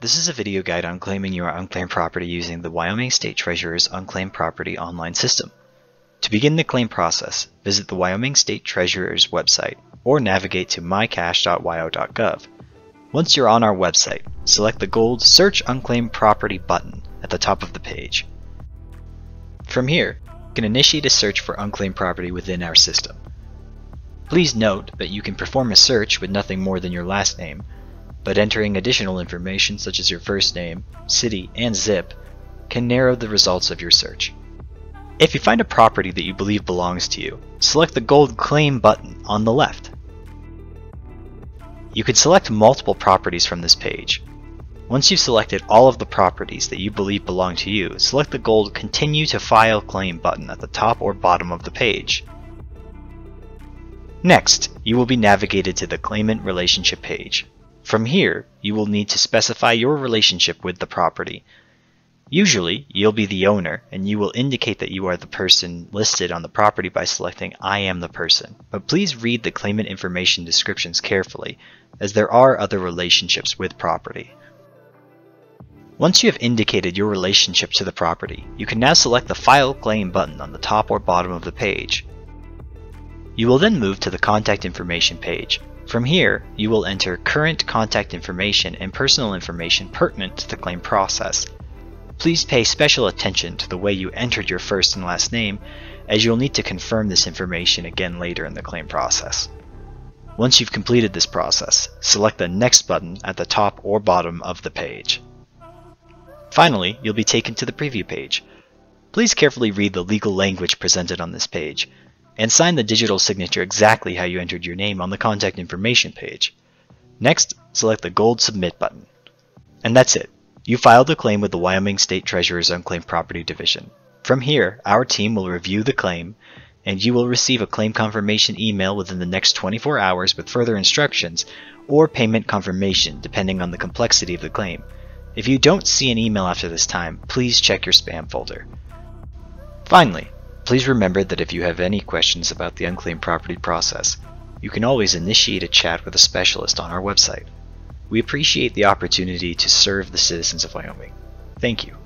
This is a video guide on claiming your unclaimed property using the Wyoming State Treasurer's Unclaimed Property Online System. To begin the claim process, visit the Wyoming State Treasurer's website or navigate to mycash.wyo.gov. Once you're on our website, select the gold Search Unclaimed Property button at the top of the page. From here, you can initiate a search for unclaimed property within our system. Please note that you can perform a search with nothing more than your last name, but entering additional information such as your first name, city, and zip can narrow the results of your search. If you find a property that you believe belongs to you, select the gold Claim button on the left. You can select multiple properties from this page. Once you've selected all of the properties that you believe belong to you, select the gold Continue to File Claim button at the top or bottom of the page. Next, you will be navigated to the Claimant Relationship page. From here, you will need to specify your relationship with the property. Usually, you'll be the owner, and you will indicate that you are the person listed on the property by selecting I am the person. But please read the claimant information descriptions carefully, as there are other relationships with property. Once you have indicated your relationship to the property, you can now select the File Claim button on the top or bottom of the page. You will then move to the Contact Information page. From here, you will enter current contact information and personal information pertinent to the claim process. Please pay special attention to the way you entered your first and last name, as you'll need to confirm this information again later in the claim process. Once you've completed this process, select the Next button at the top or bottom of the page. Finally, you'll be taken to the preview page. Please carefully read the legal language presented on this page, and sign the digital signature exactly how you entered your name on the contact information page. Next, select the gold Submit button. And that's it. You filed a claim with the Wyoming State Treasurer's Unclaimed Property Division. From here, our team will review the claim, and you will receive a claim confirmation email within the next 24 hours with further instructions or payment confirmation depending on the complexity of the claim. If you don't see an email after this time, please check your spam folder. Finally, Please remember that if you have any questions about the unclaimed property process, you can always initiate a chat with a specialist on our website. We appreciate the opportunity to serve the citizens of Wyoming. Thank you.